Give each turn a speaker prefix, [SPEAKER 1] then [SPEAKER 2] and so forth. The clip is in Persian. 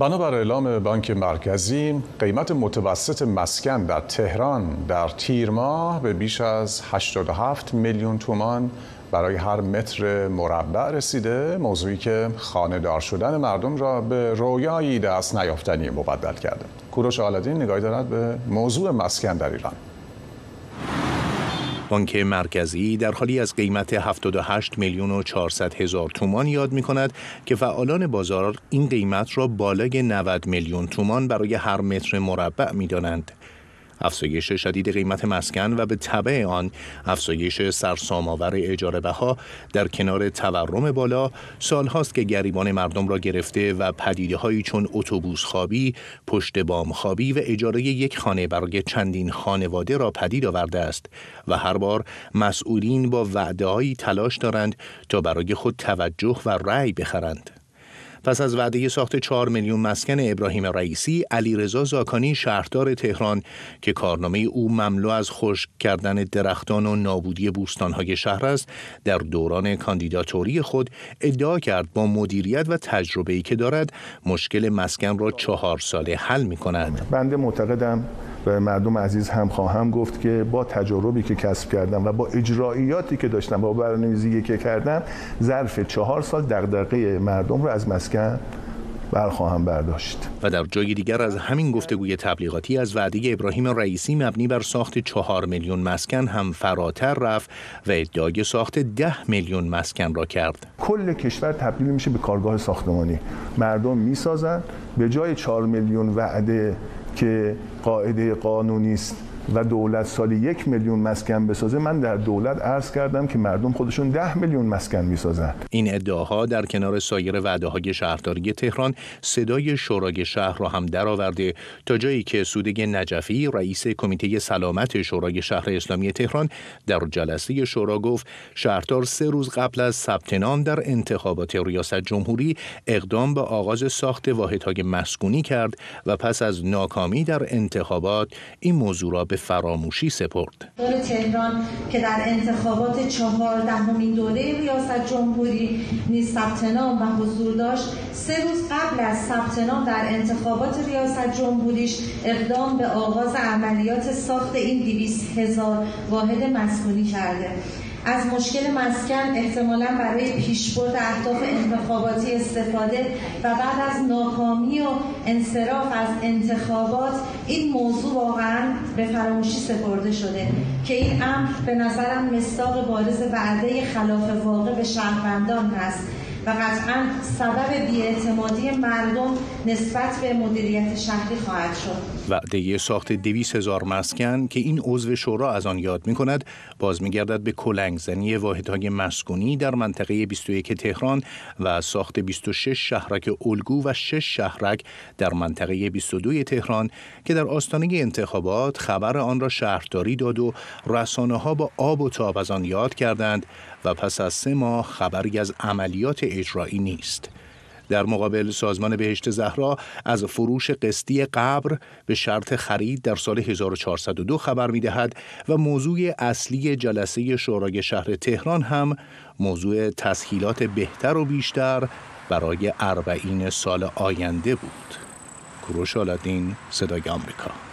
[SPEAKER 1] بنابر اعلام بانک مرکزی قیمت متوسط مسکن در تهران در تیر ماه به بیش از 87 میلیون تومان برای هر متر مربع رسیده. موضوعی که خانه دار شدن مردم را به رویایی دست نیافتنی مبدل کرده. کوروش آلدین نگاهی دارد به موضوع مسکن در ایران.
[SPEAKER 2] بانک مرکزی در حالی از قیمت 78 میلیون و 400 هزار تومان یاد می کند که فعالان بازار این قیمت را بالای 90 میلیون تومان برای هر متر مربع می دانند. افزایش شدید قیمت مسکن و به طبع آن افزایش سرسام‌آور اجاره بها در کنار تورم بالا سالهاست که گریبان مردم را گرفته و پدیده هایی چون اتوبوس خوابی، پشت بام خوابی و اجاره یک خانه برای چندین خانواده را پدید آورده است و هر بار مسئولین با وعده تلاش دارند تا برای خود توجه و رأی بخرند. پس از وعده ساخت 4 میلیون مسکن ابراهیم رئیسی علیرضا زاکانی شهردار تهران که کارنامه او مملو از خشک کردن درختان و نابودی بوستانهای شهر است در دوران کاندیداتوری خود ادعا کرد با مدیریت و تجربه‌ای که دارد مشکل مسکن را چهار ساله حل می کند
[SPEAKER 3] بنده معتقدم و مردم عزیز هم خواهم گفت که با تجربی که کسب کردم و با اجراییاتی که داشتم با برنامه‌ریزی که کردم ظرف چهار سال دغدغه مردم رو از مسکن برخواهم برداشت.
[SPEAKER 2] و در جای دیگر از همین گفتگوی تبلیغاتی از وعده ابراهیم رئیسی مبنی بر ساخت چهار میلیون مسکن هم فراتر رفت و ادعای ساخت ده میلیون مسکن را کرد.
[SPEAKER 3] کل کشور تبدیل میشه به کارگاه ساختمانی. مردم می‌سازن به جای چهار میلیون وعده که قاعده قانونی است. و دولت سالی یک میلیون مسکن بسازه من در دولت عرض کردم که مردم خودشون ده میلیون مسکن می‌سازن.
[SPEAKER 2] این ادعاها در کنار سایر وعده های شهرداری تهران صدای شورای شهر را هم درآورده تا جایی که سودگ نجفی رئیس کمیته سلامت شورای شهر اسلامی تهران در جلسه شورا گفت شهردار سه روز قبل از ثبت نام در انتخابات ریاست جمهوری اقدام به آغاز ساخت واحدهای مسکونی کرد و پس از ناکامی در انتخابات این موضوع را به فراموشی سپرد.
[SPEAKER 4] دور تهران که در انتخابات چهاردهمین دوره ریاست جمهوری نیز ثبت نام و حضور داشت سه روز قبل از ثبت نام در انتخابات ریاست جمهوریش اقدام به آغاز عملیات ساخت این 200 هزار واحد مسکونی کرده از مشکل مسکن احتمالا برای پیشبرد اهداف انتخاباتی استفاده و بعد از ناکامی و انصراف از انتخابات این موضوع واقعا به فراموشی سپرده شده که این امر به نظرم مستاق بارز وعده خلاف واقع به شهروندان هست. و قطعا سبب بیاعتمادی مردم نسبت به مدیریت شهری خواهد شد.
[SPEAKER 2] وعده ساخت دویس هزار مسکن که این عضو شورا از آن یاد می کند باز می گردد به کلنگزنی واحدهای مسکونی در منطقه 21 تهران و ساخت 26 شهرک الگو و 6 شهرک در منطقه 22 تهران که در آستانه انتخابات خبر آن را شهرداری داد و رسانه ها با آب و تاب از آن یاد کردند. و پس از سه ماه خبری از عملیات اجرایی نیست. در مقابل سازمان بهشت زهرا از فروش قسطی قبر به شرط خرید در سال 1402 خبر می دهد و موضوع اصلی جلسه شورای شهر تهران هم موضوع تسهیلات بهتر و بیشتر برای اربعین سال آینده بود. کروش آلدین صدای آمریکا